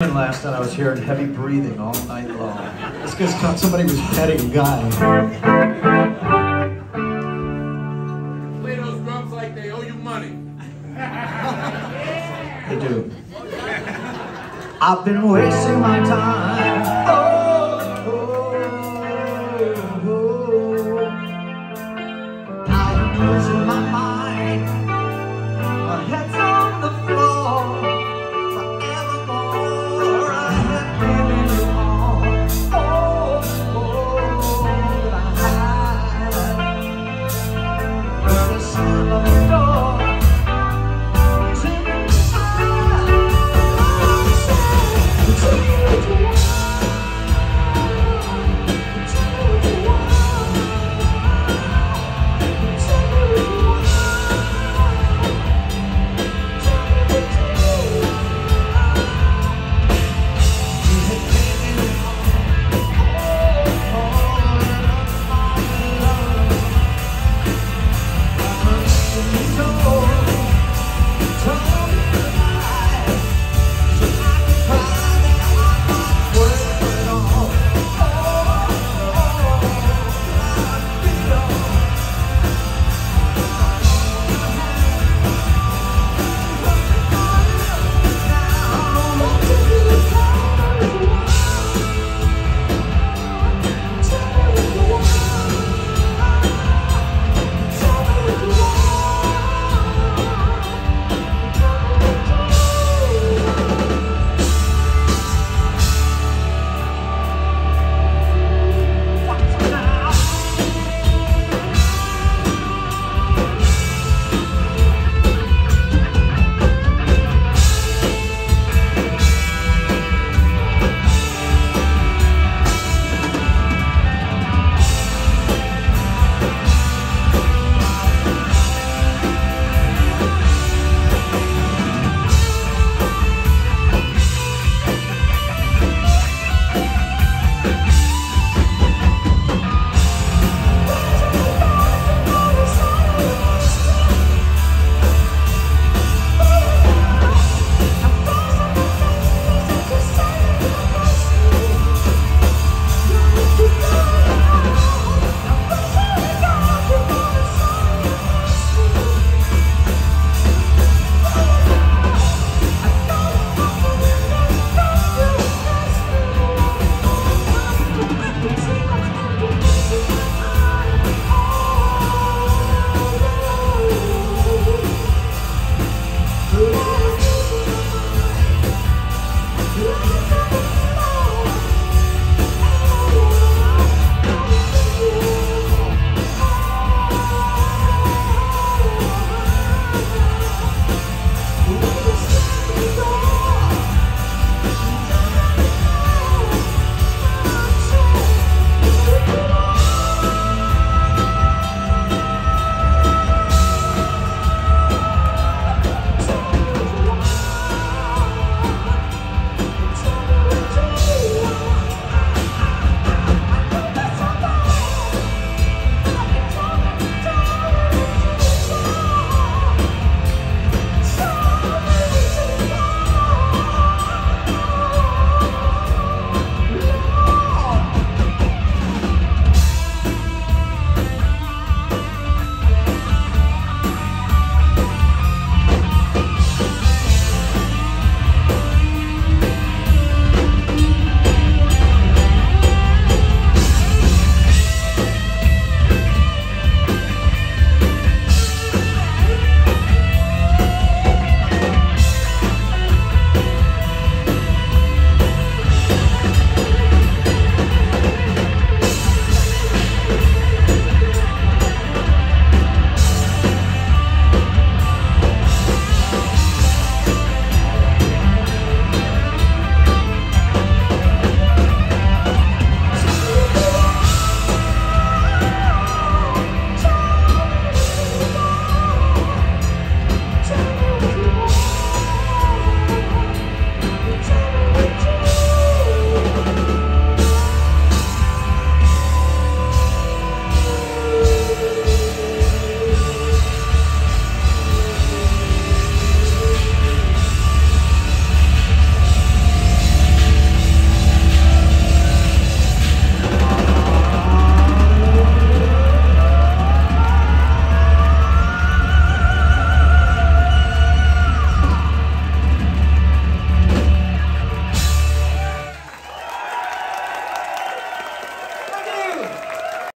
last night I was hearing heavy breathing all night long. This guy's thought somebody was petting Guy. Play those drums like they owe you money. they do. I've been wasting my time. oh, oh, oh.